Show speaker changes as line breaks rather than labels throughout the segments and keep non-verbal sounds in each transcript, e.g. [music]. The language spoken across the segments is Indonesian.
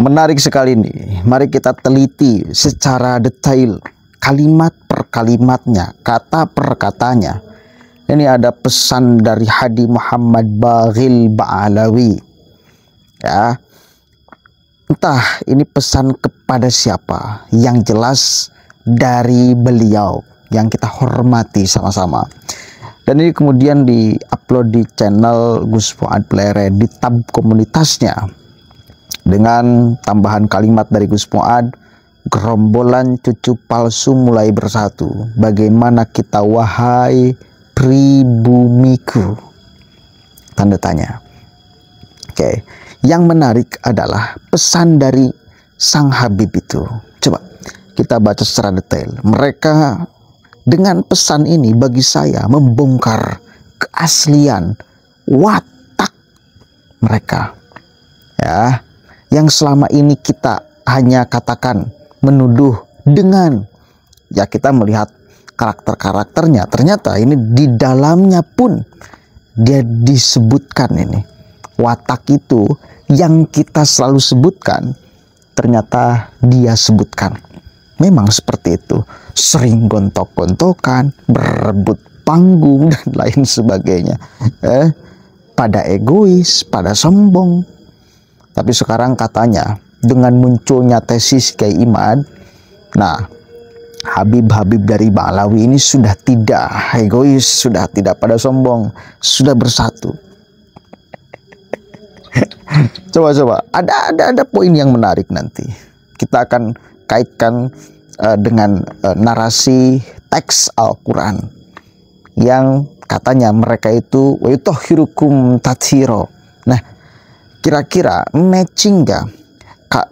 Menarik sekali nih. Mari kita teliti secara detail kalimat per kalimatnya, kata per katanya. Ini ada pesan dari Hadi Muhammad Baghil Ba'alawi. Ya. Entah ini pesan kepada siapa. Yang jelas dari beliau yang kita hormati sama-sama. Dan ini kemudian di-upload di channel Gus Fuad Plere di tab komunitasnya. Dengan tambahan kalimat dari Gus Fuad, gerombolan cucu palsu mulai bersatu. Bagaimana kita wahai pribumiku? Tanda tanya. Oke, yang menarik adalah pesan dari sang Habib itu. Coba kita baca secara detail. Mereka dengan pesan ini bagi saya membongkar keaslian watak mereka. Ya, yang selama ini kita hanya katakan menuduh dengan ya kita melihat karakter-karakternya ternyata ini di dalamnya pun dia disebutkan ini watak itu yang kita selalu sebutkan ternyata dia sebutkan memang seperti itu sering gontok-gontokan, berebut panggung [laughs] dan lain sebagainya. Eh, pada egois, pada sombong. Tapi sekarang katanya dengan munculnya tesis kayak Imad, nah Habib-Habib dari Ba'alawi ini sudah tidak egois, sudah tidak pada sombong, sudah bersatu. [laughs] Coba-coba, ada ada ada poin yang menarik nanti. Kita akan kaitkan uh, dengan uh, narasi teks Al-Quran yang katanya mereka itu wayutahhirukum tathiro. Nah, kira-kira matching gak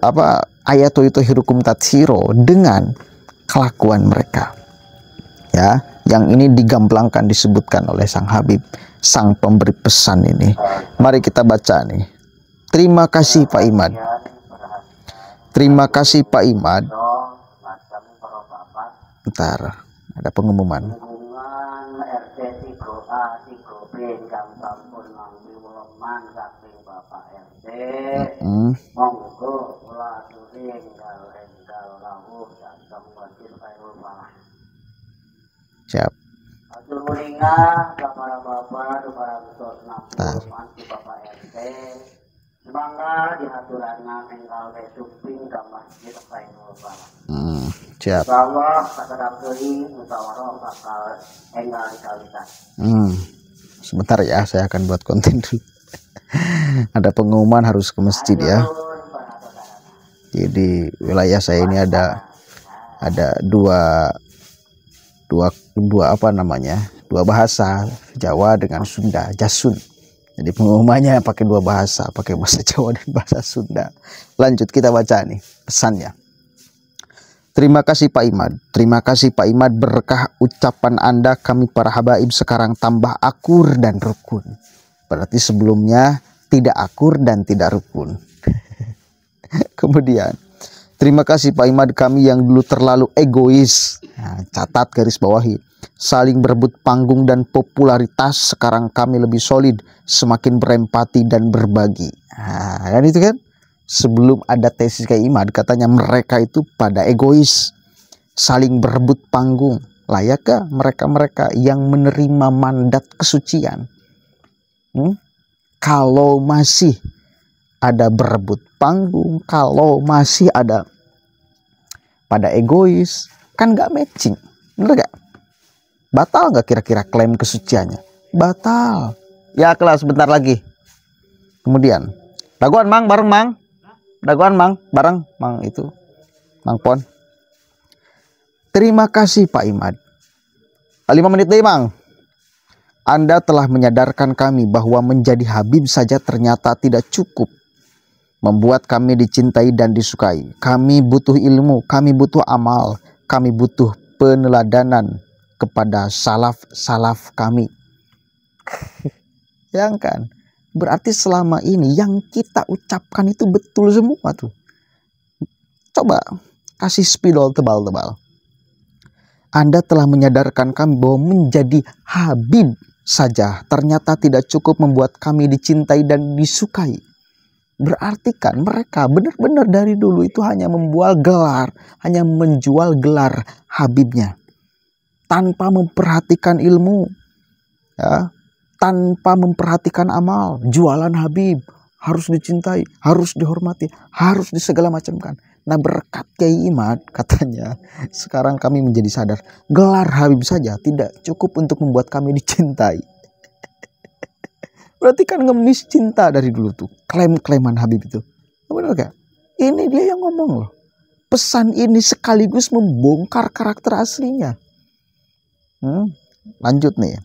apa ayat wayutahhirukum tathiro dengan kelakuan mereka? Ya, yang ini digamblangkan disebutkan oleh sang Habib, sang pemberi pesan ini. Mari kita baca nih. Terima kasih Pak Imad. Terima kasih Pak Imad Ntar ada pengumuman. Bapak RT. Mm. Monggo kula aturi enggal enggal lawuh jantung wajib khairul falah. Siap. Atur mulinga para bapak, para betul enam Bapak RT. Semangga dihaturanna enggal besuping ka Masjid Khairul Falah. Hmm. Siap. Allah musyawarah bakal enggal Hmm. Sebentar ya, saya akan buat konten dulu. [laughs] ada pengumuman harus ke masjid ya. Jadi wilayah saya ini ada ada dua dua dua apa namanya dua bahasa Jawa dengan Sunda Jasun. Jadi pengumumannya pakai dua bahasa, pakai bahasa Jawa dan bahasa Sunda. Lanjut kita baca nih pesannya. Terima kasih Pak Imad. Terima kasih Pak Imad berkah ucapan Anda kami para habaib sekarang tambah akur dan rukun. Berarti sebelumnya tidak akur dan tidak rukun. [laughs] Kemudian, terima kasih Pak Imad kami yang dulu terlalu egois. Nah, catat garis bawahi. Saling berebut panggung dan popularitas. Sekarang kami lebih solid, semakin berempati dan berbagi. Nah, kan itu kan? sebelum ada tesis kayak Imad katanya mereka itu pada egois saling berebut panggung layakkah mereka-mereka yang menerima mandat kesucian hmm? kalau masih ada berebut panggung kalau masih ada pada egois kan gak matching bener gak batal gak kira-kira klaim kesuciannya? Batal. Ya kelas sebentar lagi. Kemudian daguan mang bareng mang. Daguan mang bareng mang itu mang pon. Terima kasih Pak Imad. Lima menit deh mang anda telah menyadarkan kami bahwa menjadi Habib saja ternyata tidak cukup membuat kami dicintai dan disukai. Kami butuh ilmu, kami butuh amal, kami butuh peneladanan kepada salaf-salaf kami. [laughs] Yang kan? Berarti selama ini yang kita ucapkan itu betul semua tuh. Coba kasih spidol tebal-tebal. Anda telah menyadarkan kami bahwa menjadi Habib saja ternyata tidak cukup membuat kami dicintai dan disukai. Berarti kan mereka benar-benar dari dulu itu hanya membuat gelar, hanya menjual gelar Habibnya tanpa memperhatikan ilmu, ya, tanpa memperhatikan amal, jualan Habib harus dicintai, harus dihormati, harus disegala macam kan. Nah berkat Kiai Imad katanya sekarang kami menjadi sadar gelar Habib saja tidak cukup untuk membuat kami dicintai. [laughs] Berarti kan ngemis cinta dari dulu tuh. Klaim-klaiman Habib itu. Benar gak? Ini dia yang ngomong loh. Pesan ini sekaligus membongkar karakter aslinya. Hmm, lanjut nih.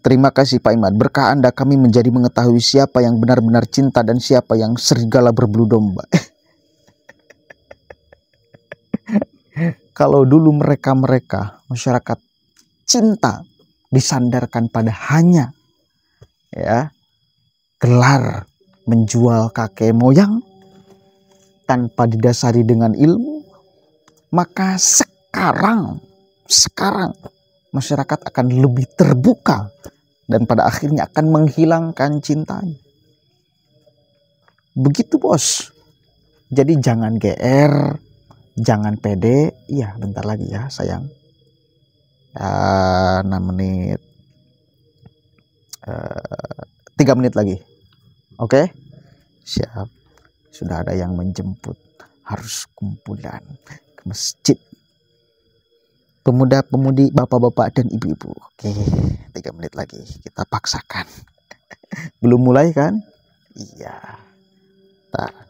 Terima kasih Pak Imad. Berkah Anda kami menjadi mengetahui siapa yang benar-benar cinta dan siapa yang serigala berbulu domba. [laughs] Kalau dulu mereka-mereka masyarakat cinta disandarkan pada hanya ya gelar menjual kakek moyang tanpa didasari dengan ilmu maka sekarang sekarang masyarakat akan lebih terbuka dan pada akhirnya akan menghilangkan cintanya. Begitu bos. Jadi jangan GR jangan pede. Iya bentar lagi ya sayang. Uh, 6 menit. Eh, tiga menit lagi. Oke? Okay? siap. Sudah ada yang menjemput. Harus kumpulan ke masjid. Pemuda-pemudi bapak-bapak dan ibu-ibu. Oke tiga menit lagi. Kita paksakan. [laughs] Belum mulai kan? Iya. Tak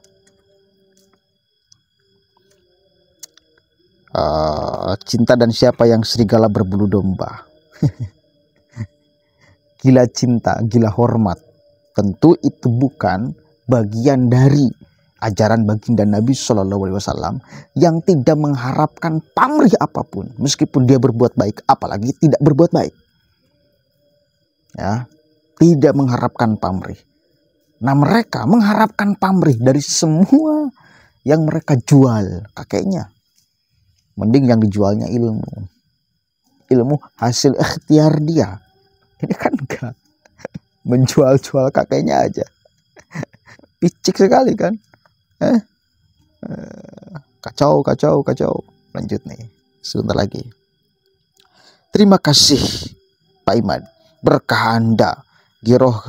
uh, cinta dan siapa yang serigala berbulu domba [laughs] gila cinta, gila hormat. Tentu itu bukan bagian dari ajaran baginda Nabi Shallallahu Alaihi Wasallam yang tidak mengharapkan pamrih apa pun, meskipun dia berbuat baik, apalagi tidak berbuat baik. Ya, tidak mengharapkan pamrih. Nah mereka mengharapkan pamrih dari semua yang mereka jual kakeknya. Mending yang dijualnya ilmu. Ilmu hasil ikhtiar dia ini kan enggak [laughs] menjual-jual kakeknya aja. [laughs] Picik sekali kan. Eh? eh? Kacau, kacau, kacau. Lanjut nih. Sebentar lagi. Terima kasih Pak Iman. Berkah Anda. Giroh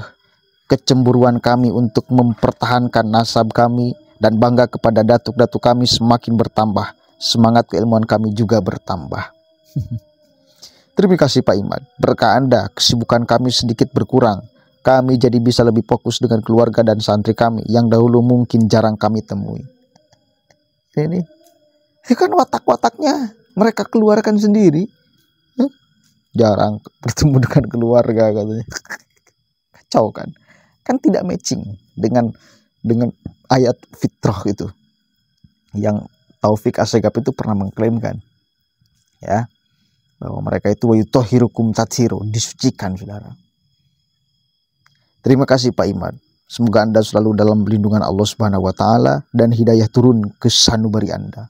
kecemburuan kami untuk mempertahankan nasab kami dan bangga kepada datuk-datuk kami semakin bertambah. Semangat keilmuan kami juga bertambah. [laughs] Terima kasih Pak Iman. Berkah Anda, kesibukan kami sedikit berkurang. Kami jadi bisa lebih fokus dengan keluarga dan santri kami yang dahulu mungkin jarang kami temui. Ini, ini kan watak-wataknya mereka keluarkan sendiri. Jarang bertemu [laughs] dengan keluarga katanya. [laughs] Kacau kan? Kan tidak matching dengan dengan ayat fitrah itu. Yang Taufik Asegap itu pernah mengklaimkan. Ya, bahwa mereka itu wayutohirukum tatsiro disucikan saudara. Terima kasih Pak Iman semoga anda selalu dalam lindungan Allah Subhanahu Wa Taala dan hidayah turun ke sanubari anda.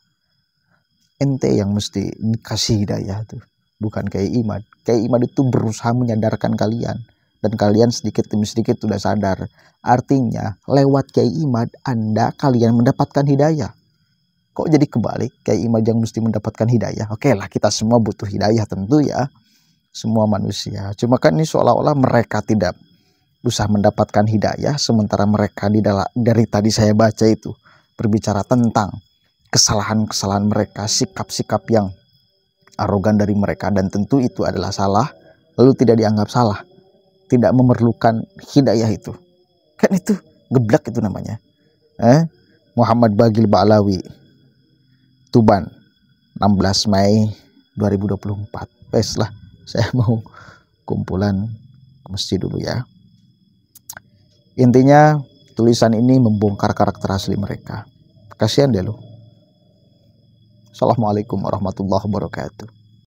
Ente yang mesti dikasih hidayah tuh bukan kayak Iman kayak Iman itu berusaha menyadarkan kalian dan kalian sedikit demi sedikit sudah sadar. Artinya lewat Kiai Imad Anda kalian mendapatkan hidayah Kok jadi kebalik? Kayak Imajang mesti mendapatkan hidayah. Oke lah kita semua butuh hidayah tentu ya. Semua manusia. Cuma kan ini seolah-olah mereka tidak usah mendapatkan hidayah. Sementara mereka di dalam, dari tadi saya baca itu. Berbicara tentang kesalahan-kesalahan mereka. Sikap-sikap yang arogan dari mereka. Dan tentu itu adalah salah. Lalu tidak dianggap salah. Tidak memerlukan hidayah itu. Kan itu geblak itu namanya. Eh? Muhammad Bagil Ba'alawi Tuban 16 Mei 2024 Wes lah saya [laughs] mau kumpulan masjid dulu ya. Intinya tulisan ini membongkar karakter asli mereka. Kasihan deh lo Assalamualaikum warahmatullahi wabarakatuh